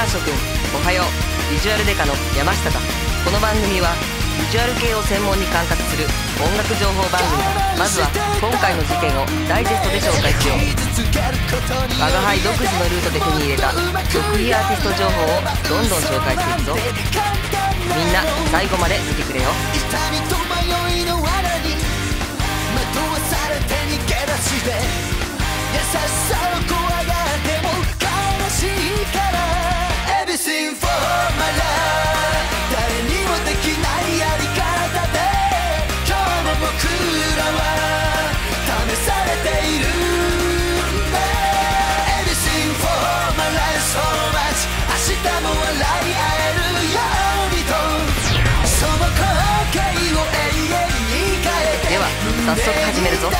ー諸君おはよう。ビジュアルデカの山下だ。この番組はビジュアル系を専門に管轄する音楽情報番組。まずは今回の事件をダイジェストで紹介しよう。我が輩独自のルートで手に入れた極秘アーティスト情報をどんどん紹介していくぞ。みんな最後まで見てくれよ。早速始めるぞ。